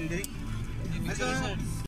Hindi. Ibig Ito.